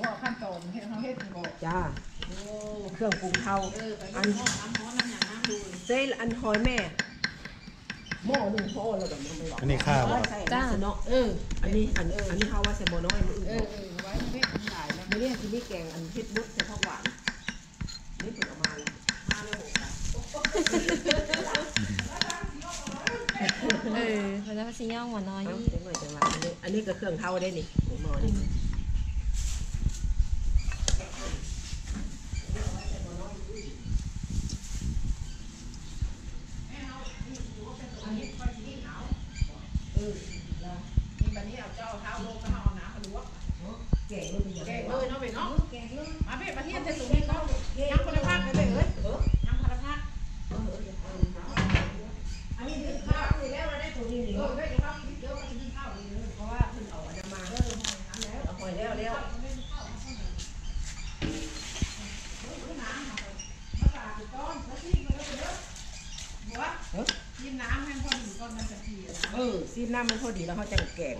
อ้ขั้นตอนเฮ็ดเขาเฮ็ดบอกจ้าโอ้เครื่องปรุงเทาเออไปน้ำห้องน้ำห้องน้ำอย่างน้ำดูเส้นอันหอยแม่หม้อหนึ่งพอแล้วแบบมันไม่หรอกอันนี้ข้าวบ่ใส่จ้าเนาะเอออันนี้อันอันนี้เขาว่าใส่หม้อน้อยมืออื่นเออเออไว้ไม่หลายแล้วไม่ได้ที่นี่แกงอันเผ็ดบุดใส่ผักหวานนี่เปิดออกมาเลยมาแล้วบอกกันเออมันจะสิย่องหัวน้อยเอาอีกเดี๋ยวหน่อยจังหวะอันนี้อันนี้ก็เครื่องเทาได้นี่หม้อนี่นี่ เอาเจ้าเท้าลงก็เอาน้ำมาลวกแกงเลยเป็นอย่างแกไรงเลยเนาะไปเนาะแกงเลยมาเพ่ประเทศไทยสูงนี่ก็ยังคนละภาคเลยเอ้ยเออยังคนละภาคเอออันนี้คือข้าวนี่แล้วเราได้ตัวนี้นี่เออเนาะได้ข้าวกินเยอะก็จะกินข้าวเลยเพราะว่าเพิ่นเอาอันนั้นมาเออเอาหอยแล้วแล้วมาตากก้อนแล้วซีมาแล้วเด้อบัวกินน้ำให้พอดีก้อนมันจะทีนะเออซีน้ำมันพอดีแล้วเขาจะแกง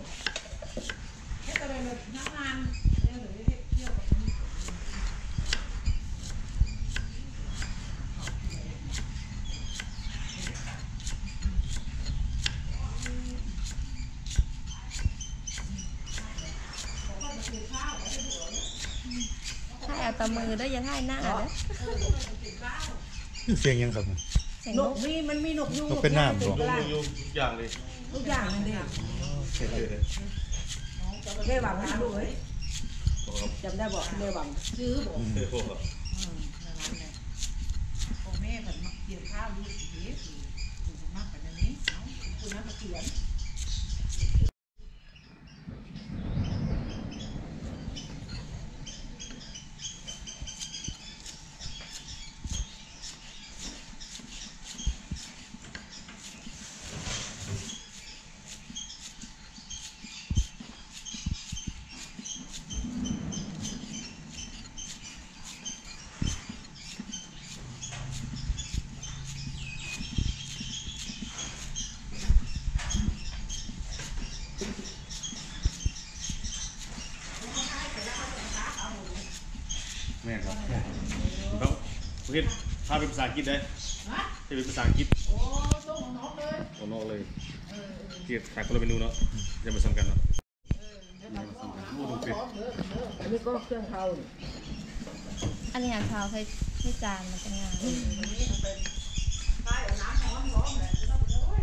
เฮ็ดอะไรเลยน้ำงานเนี่ยหรือเฮ็ดเที่ยวกับนี่ถ้าเอาแตะมือด้วยอย่าท่ายหน้าเด้อเสียงยังครับเสียงนนกกมีมันมีนกยูงนกเป็นน้ำบ่กระลายุ่งทุกอย่างเลยทุกอย่างนั่นเองแม่หวังนะลูกเอ้ยจำได้บอกแม่หวังซื้อบอก เออพวก อืมนั่นแหละพ่อแม่ผันมากินข้าวลูกเฮ้ยถูกมากกว่านี้เอ้าคุณน้ำตะเกียน แม่ครับเขาประเทศพาเป็นภาษาอังกฤษได้ฮะให้เป็นภาษาอังกฤษโอ้ต้องของน้องเลยโอนอกเลยเออเกียรติขายคนละเมนูเนาะจะมาซ้ำกันเนาะเดี๋ยวเราต้องน้ำร้อนเด้อเด้ออันนี้ก็เครื่องเทานี่อันนี้หาเท้าเคยไม่จานมันจะงามวันนี้เอาเป็นใต้เอาน้ำร้อนร้อนแหละจะต้องโอ้ย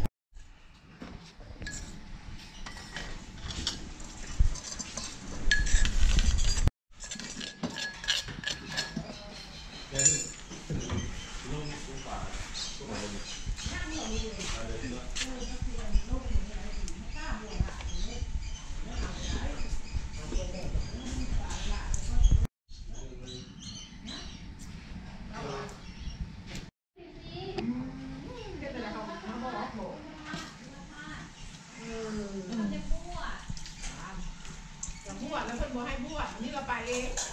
จะบวชแล้วเพิ่นบ่ให้บวชอั น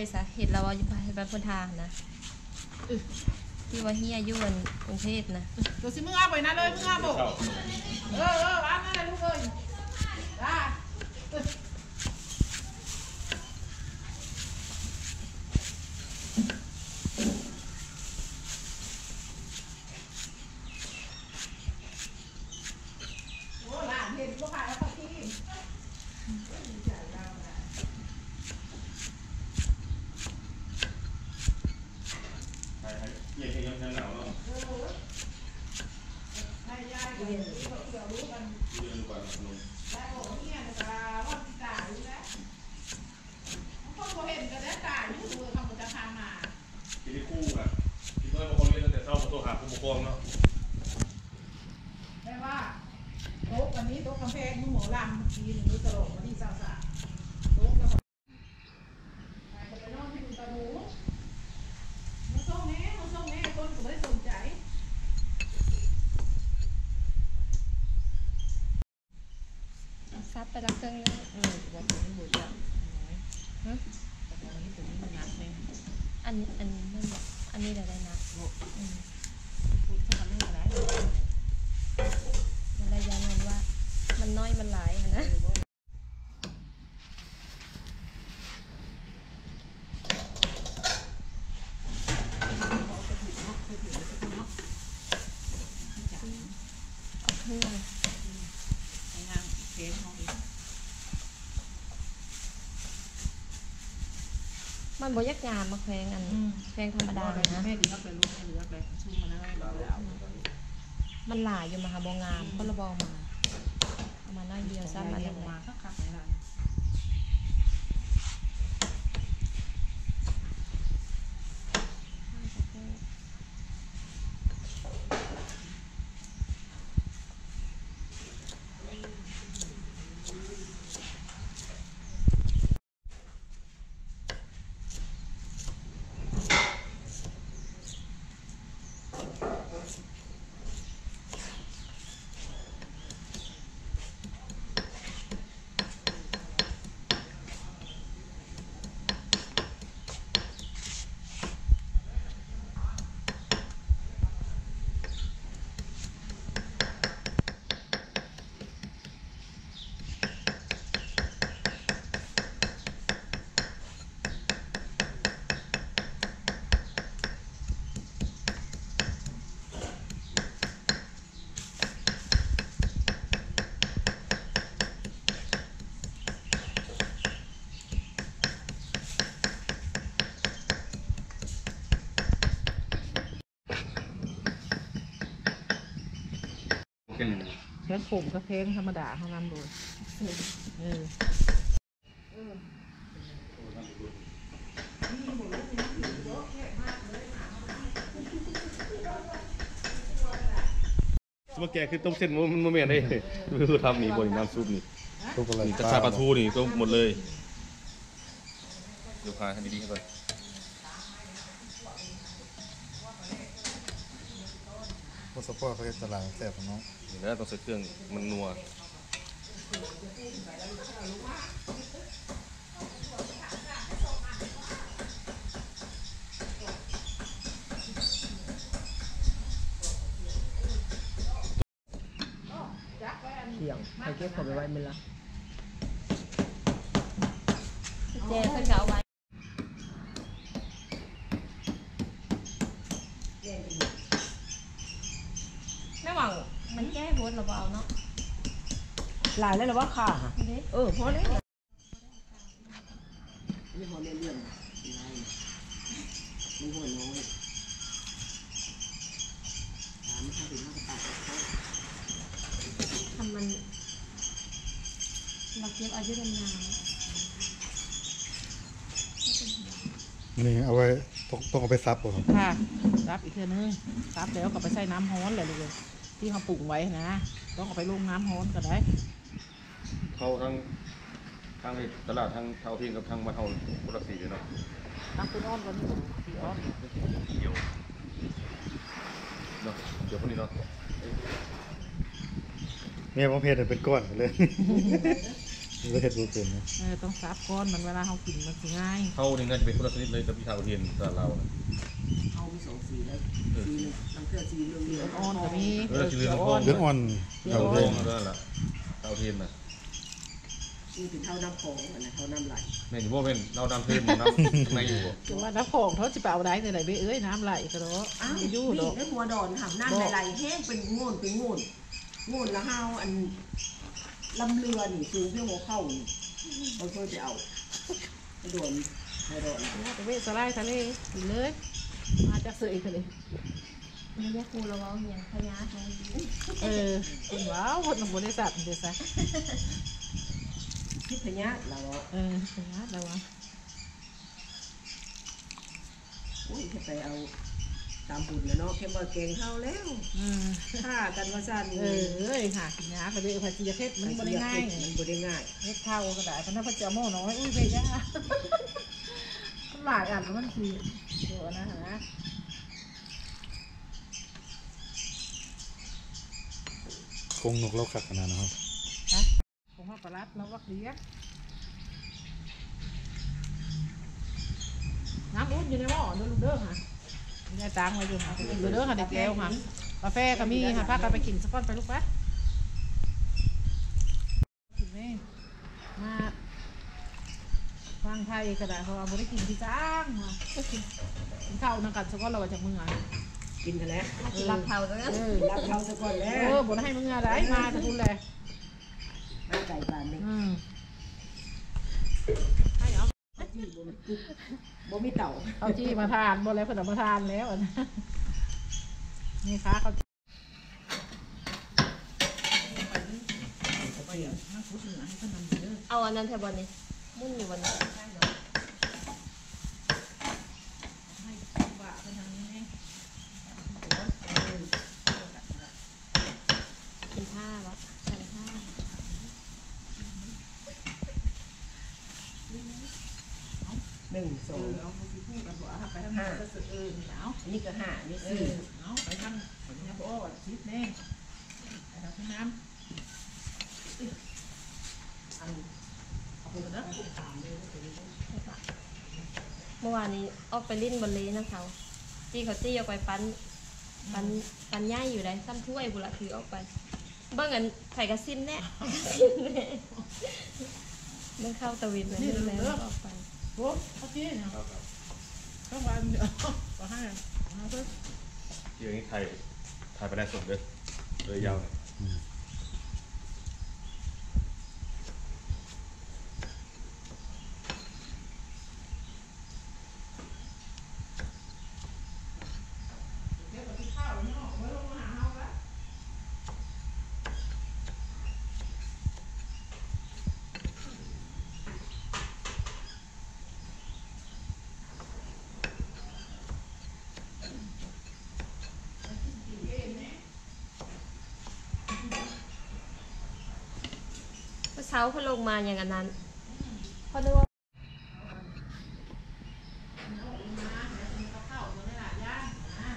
เป็นไอ้กล้วยเลยสะเห็นแล้วว่าอยู่ไปไปบนทางนะที่ว่าเฮียอยู่บนกรุงเทพนะตัวสิมึงเอาไปนะเลยมึงเอาบอกเข้าเออเอออันนั้นแหละลูกเอ้ยจ้าโอ้หลานเห็นพวกขายแล้วก็ที่ ไปให้เยี่ยมให้ยังหนาวเนาะ ให้ยายกับเขาเดี๋ยวรู้กัน เรียนก่อนขนม ทีหนึ่งมือตลกมาที่ซาซาโต๊ะแล้วก็ไปไปนอนที่คุณตาหนูมาส่งแม่มาส่งแม่คนก็ไม่ได้สนใจ ซับไปรับเครื่องแล้ว เออแต่ว่าตัวนี้หัวจับน้อยฮะแต่ตัวนี้ตัวนี้มันนักเลย อันนี้อันนี้นั่นแหละอันนี้ได้ได้นะอืม พูดสักคำเรื่องอะไร มันระยะนั้นว่า มันน้อยมันหลายอะนะ เครื่อง ในงานเพลงเขาอีก มันบ่ยักงามมาแขวงอันแขวงธรรมดาเลยนะแม่ดีครับเลยลูกแม่ดีครับเลยชุ่มมาแล้วเราเลยเอามันหลายอยู่มาหาบงามก็ระบองมาเอามาน้อยเดียวซ้ำมาอันเรียนี้กมามาสักครั้งไหนล่ะ ผมก็เพลงธรรมดาเขานำดูเออสมมติแกคือต้มเส้นมันมันไม่ได้คือทำนี่บนน้ำซุปนี่ทุกอะไรกระชาปลาทูนี่ก็หมดเลยดี๋ยวพาให้ดีๆก่อนพวกสปอร์ตเขาจะตลาดแซ่บของน้อง นี่นะต้องใส่เครื่องมันนัวเที่ยงใครเก็บของไปไว้มันละ แจเพิ่นก็เอาไว้ไม่หวังมันแก้บ ดหรือเปล่าเนาะหลายแล้วเหรอว่าค่ะเด้เออพอแล้วนี่พอเรียนเรื่องอะไรมันหัวน้อยถามถ้าถึงห้ากระต่ายก็ทำมันเราเก็บอายุนานนี่เอาไว้ต้องต้องเอาไปซับก่อนครับค่ะรับอีกเทื่อนึงรับแล้วก็ไปใส่น้ำฮ้อนเลยเลย ที่เขาปรุงไว้นะ ต้องเอาไปลงน้ำฮ้อนก็ได้ เข้าทั้งทางตลาดทางเท่าเทียงกับทางมานเท่าบุรีเลยเนาะน้ำตุ้นอ้อนก็นี่ตีอ้อนเดี๋ยวเนาะเดี๋ยวพวกนี้เนาะแม่ของเพชรเป็นก้อนเลย เลยเห็ดรูเป็นนะเออต้องซับก้อนมันเวลาเขากินมันสิง่าย เข้านี่น่าจะเป็นคนละชนิดเลยกับที่เท่าเทียนตลาดเราน่ะเอาไปสอง สีเลยสีหนึ่งตั้งเสื้อสีเหลืองเหลืองอ้อนก็มีเออสีเหลืองทองเลือดอ่อนเท่าเอาเทียนนั่นแหละเท่าเทียนน่ะนี่เป็นเท่าน้ำโขงอันนั้นเท่าน้ำไหลแม่นอยู่บ่เป็นเราดำเทียนน้ำข้างในอยู่บ่คือว่าน้ำโขงเขาจะไปเอาได้ในไหนไปเอ้ยน้ำไหลก็เนาะอ้าวไม่ยู่นี่ดอกได้หัวดอนหำน้ำไหลๆแห้งเป็นงูนเป็นงูนงูนแล้วห้าวอันลำเรือนี่สูงเพียงหัวเข่านี่เราเคยไปเอาไปโดนไปโดนไปเวสไลด์ทะเลเลย มาจากเสืออีกทะเลๆไม่แยกกูเราเอาเหียงพญาทองดีเออคุณว้าวคนบริษัทเดี๋ยวซะพิพญาเราเอาเออพญาแล้ววะอุ้ยจะไปเอาไปตามบุญแล้วเนาะเข้มว่าเก่งเข้าแล้วอืมฆ่ากันว่าซั่นเออเอ้ยค่ะหาไปเลยภาษีเพชรมันบ่ได้ง่ายมันบ่ได้ง่ายเฮ็ดข้าวก็ได้เพราะนั้นพระเจ้าโม่น้อยอุ้ยเพยามัน หลากอะมันคือเดี๋ยวนะฮะคงนกเล่าขักขนาดนะครับฮะผมว่าปลาลัดแล้ววักเดียน้ำอุ่นอยู่ในหม้อเด้อลูกเด้อค่ะมีได้ตังไว้อยู่ค่ะไปกินเด้อค่ะเด็กแก้วค่ะกาแฟก็มีค่ะพากันไปกินสักก้อนไปลูกปะกินแม่มาฟั งไทยก็ได้เพราะว่าบ่ได้กินที่จ้างค่ะกินข้าวนังกันสักก้อนเราว่าจากเมืองกินกันแล้วกินลำเผาตรงนั้นเออรับเขาซะก่อนแล้เอวอบ่ได้ให้มึงอะไรมาแต่คุณเลยไม่ไก่บานนี่อืมให้เอาจี้บ่มีกุ๊กบ่มีเต่าเอาจี้มาทานบ่แล้วเพิ่นเอามาทานแล้วอะนะนี่ค่ะเขาเอาอันนั้นแทบวันนี้ มุ่นอยู่วันนี้กินผ้าวะใส่ผ้าหนึ่งสองเอาไปพูดกันบ่ไปทางนั้นก็สึกเออเอาอันนี้ก็ห้าอันนี่เอสี่ อเอาไปทางไปทางโอ้ชิดแน่ไปทางน้ำอันเอาไปกันนะ เมื่อวานนี้ออกไปลิ้นบนเลนะเขาจี้เขาจี้ออกไปปันปันปันย่ายอยู่ได้ซ้ำถ้วยบุละถือออกไปเบิ่งอันไข่กระซินแน่ไข่กระซินแน่เบิ่งเข้าตะวินเลยนี่แล้วออกไปโอ้เขาจี้เนี่ยต้องวันเดียวก็ให้เอาไปที่อย่างนี้ไทยไทยไปได้สดเลยเลยยาวหน่อย อืม เดี๋ยวก็กินข้าวแล้วเนาะไว้ลงมาหาเฮาละ เช้าเขาลงมาอย่างนั้นเขานึกว่า ข้าวตัวนี้หลายอย่างนะ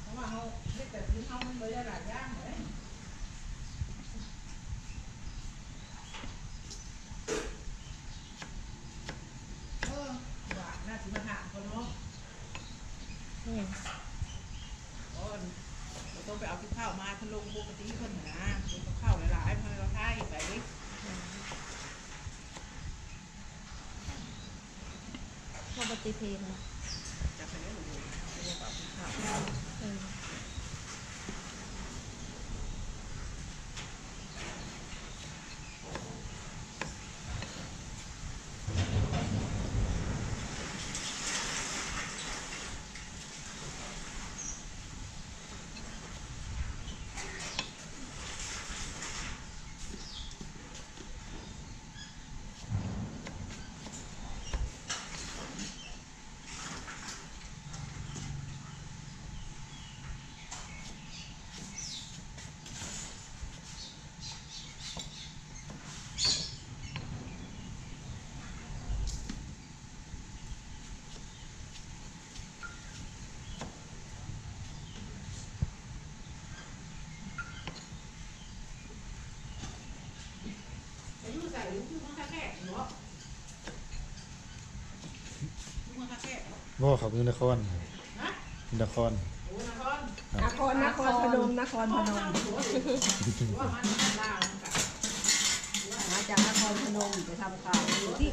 เพราะว่าเขาเล็กแต่ซื้อเขามันเลยหลายอย่างเลยเออว่าน่าสิมาถามคนเนาะ นี่ โอ้ยเราต้องไปเอาที่ข้าวมาทะลงปกติเพิ่นนะลงกับข้าวหลายๆเพิ่นเราท่ายไป เขาปฏิเพนนะ จะไปเรื่อยๆเรียกว่าที่ข้าว เออ อายุใส่ลูกคือมันคาแค่เนาะลูกมันคาแค่ บ่ครับอยู่นครนครนครนครพนมนครพนมมาจากนครพนมไปทำข่าวอยู่ที่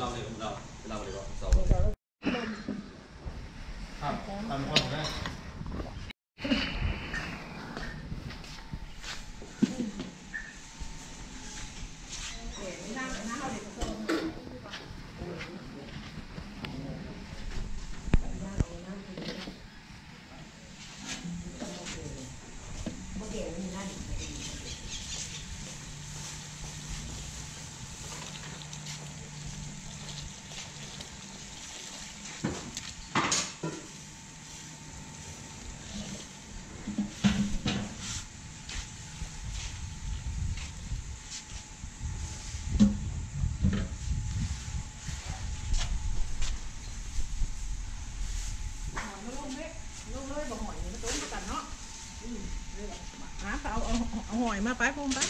เราเลยเราเราเลยว่า เลยบ่หอยนี่มันต้มประกันเนาะหาเอาเอาเอาหอยมาไปพุ่มไป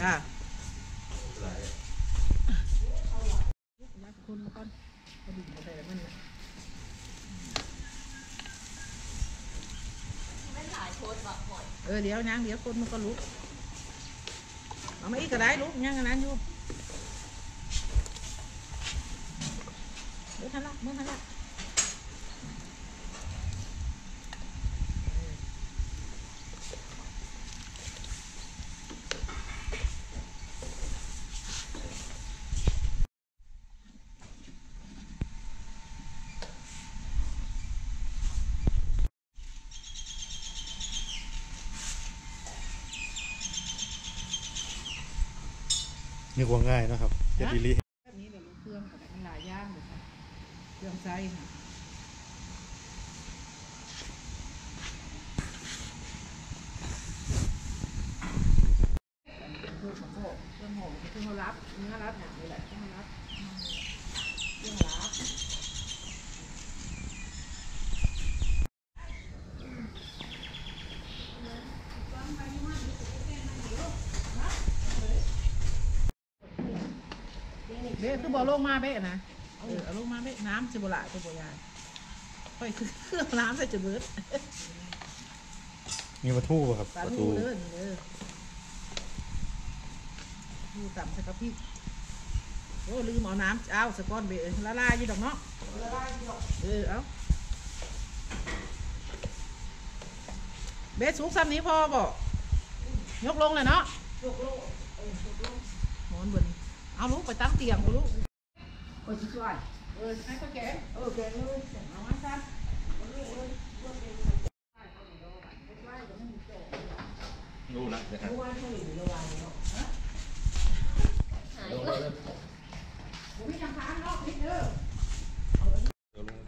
จ้าคุณมาก่อนกระดิ่งกระแตมันน่ะเออเดี๋ยวนางเดี๋ยวคนมันก็ลุกเอามาอีกก็ได้ลุกยังกันนั้นอยู่เมื่อทันละเมื่อทันละ นึกว่าง่ายนะครับเฮ็ดอีลีแบบนี้เดี๋ยวรู้เครื่องกับมันหลายอย่างเลยค่ะเครื่องไส้ค่ะเครื่องของโบเครื่องหอมเครื่องรับเนื้อรับอย่างนี้แหละเครื่องรับเครื่องรับ เบ๊ คือบอกลงมาเบ๊นะเออเอาลงมาเบ๊น้ำสิบหลายตัวบยายค่อยคือเครื่องน้ำใส่จะเบิดมีวัตถุบ่ครับปลาทูเด้อนี่เด้อทูต่ำใส่กะพริกโอ้ลืมเอาน้ำเอาสะก้อนเบ๊ละลายอยี่ดอกเนาะเออเอาเบ๊สุกซ้ำนี้พอบอกยกลงเลยเนาะยกลงหมอนบน เอาลูกไปตั้งเตียงกูลูกโอ้ยช่วยเออให้ก็แกะเออแกงเลยเอามาซ้รู้นะเดี๋ยวครับ เมื่อวานเขาอยู่ในวานเนาะ หาย เดี๋ยว เล เดี๋ยวยำผมไม่ยังทานนอกนิดเด้อ เดี๋ยวลุง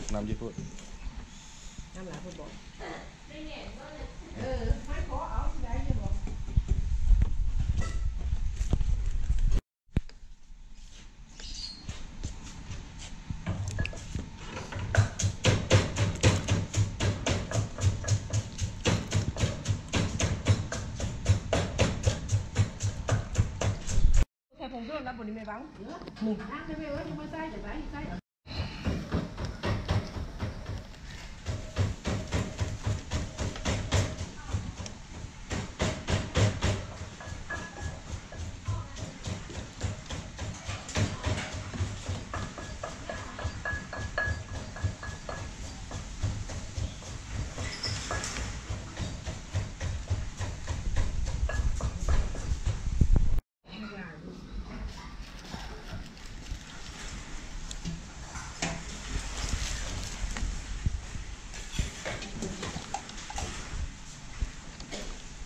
โอ้น้ำน้ำยี่ห้อน้ำหลายคนบอกเออไม่ขอเอาที่ไหนจะบอก แค่ผมเรื่องรับบริไม่บัง นั่งไปเอ้ยยังไม่ใส่จะใส่ใส่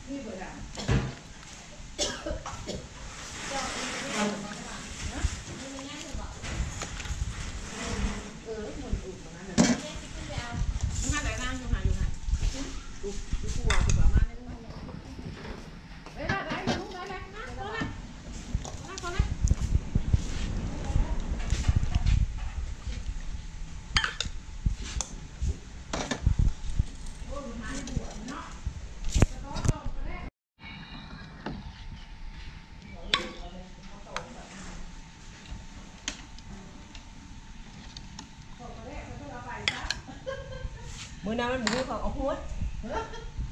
นี่เบอร์ด่างเออหมุนอุ่นตรงนั้นเลยมันมาไหนนั่งอยู่หาอยู่หาดูดูกลัวดีกว่ามาเนี่ยเฮ้ยได้ได้ลูกได้ได้นั่งคนละนั่งคนละ เมื่ อนั้นมันบ่มีของเอาหวด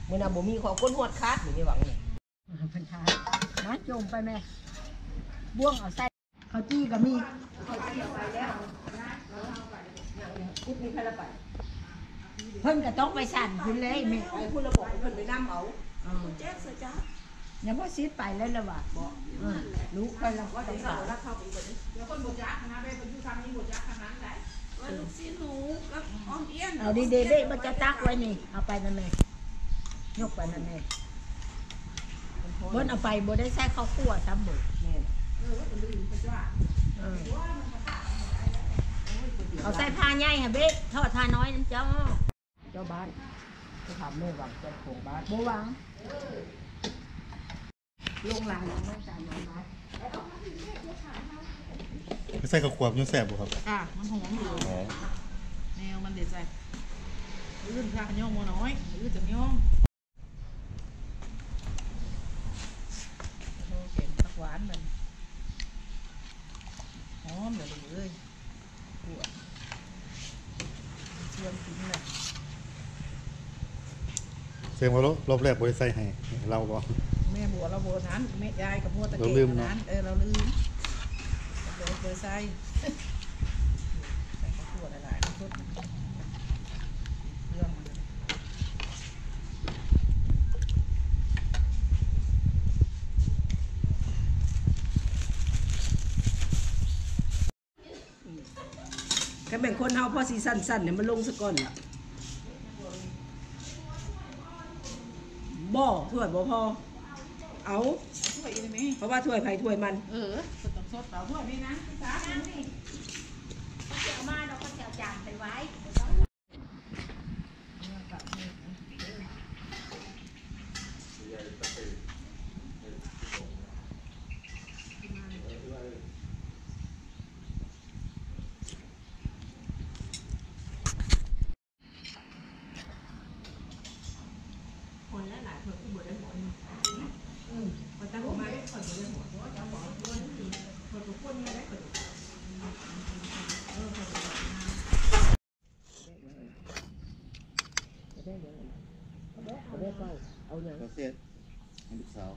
เมื่อนั้นบ่มีของก้นหวดคาดอยู่ในหวังนี่พันธามาโจมไปแม่บ่วงเอาใส่เขาจี้ก็มีคุดมีใครละไปเพิ่นก็ต้องไปสั่นขึ้นเลยแม่ไปพูดระบอกเพิ่นไปน้ำเอาเออแจ๊กเสยจ้ายังบ่ซิดไปแล้วล่ะว่ะเออรู้ไปแล้วว่าจะสาวรักเข้าไปอีกบ่นี้เดี๋ยวคนบดจักนะเบ้ไปอยู่ทางนี้บดจักทางนั้นได้ ว่าลูกศิษย์หนูกับอ้อมเอี้ยนเอาดีๆเด้มันจะตักไว้นี่ เอาไปนั่นแม่ยกไปนั่นแน่เบิ้นเอาไปบ่ได้ใส่ข้าวคั่วซ้ำบ่แม่นเออเอาใส่ผ้าใหญ่ฮะเบ๊กทอดทาน้อยนั่นเจ้า เจ้าบ้านจะถามแม่วังเจ้าของบ้านบ่วังลงหลังน้องจานน้องนะ ไม่ใส่ข้าวขวบยังแสบบ่ครับอะมันหอมอยู่อ๋อแนวมันเด็ดใจลื่นพากันย่องมัวน้อยลื่นจังย่องโอ้เก่งผักหวานมันหอมเดี๋ยวเลยปวดชวนกินเลยเสียงว่ารอบรอบแรกบ่ได้ใส่ให้เราบ่แม่บัวเราบัวนั้นแม่ยายกับมัวตะเราเกียลืบมเนอะนั้นเออเราลืมเดี๋ยวเดี๋ยวใส่ใส่ข้าวคั่วหลายๆน้ำซุปเรื่องมันก็แบ่งคนเฮาพอสิสั้นๆเนี่ยมันลงซะก่อนล่ะบ่ถ้วยบ่พอเอา ช่วยอีกไหมเพราะว่าถ้วยไผถ้วยมัน เออ สดเปล่าพวกนี้นะพี่สาวนี่เขามาเราก็จะจานไปไว้ คนหลายๆคนก็บ่ได้หมดอืมคนตั้งออกมาได้คนบ่ได้หมดเพราะว่าเจ้าของคนนี่คนทุกคนเนี่ยได้คนเออคนได้เยอะได้เยอะได้ เอาอย่างก็เสียให้ลูกสาว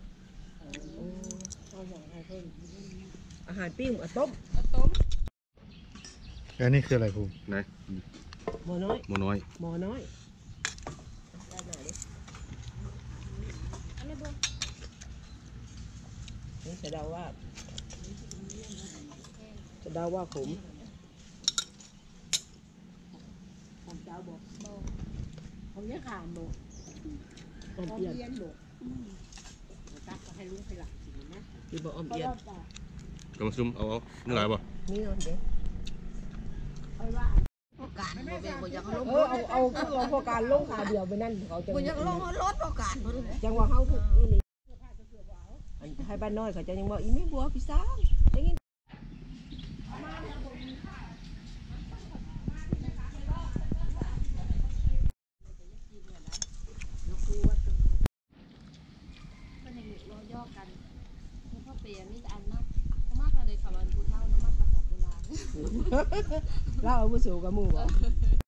อาหารปิ้งเอาต้มอันนี้คืออะไรภูมิไหนหมอน้อยหมูน้อยหมอน้อยอันนี้บ่นี่จะเดาว่าจะเดาว่าขมผมเจ้าบอกบอกผมจะขามบอก อ้อมเอียนเรียนบอกตักก็ให้ลุงไปหลักสินะที่บอกอ้อมเอียนว่าป่ากำซุ่มเอาเอานี่หลายป่นี่เนาะเด็กเพราะว่ากาสบ่เป็นบ่อยากลงเออเอาเอาคือเอาพวกการลงขาเดียวไปนั่นเขาจะบ่อยากลงรถโอกาสบ่ได้จังหวะเขาถูกอีนี่อันให้บ้านน้อยเขาจะยังบอกอีแม่บัวพี่สาวได้ยิน มันยังรอย่อกันแล้วพ่อเปียมีแต่อันมาก มากเล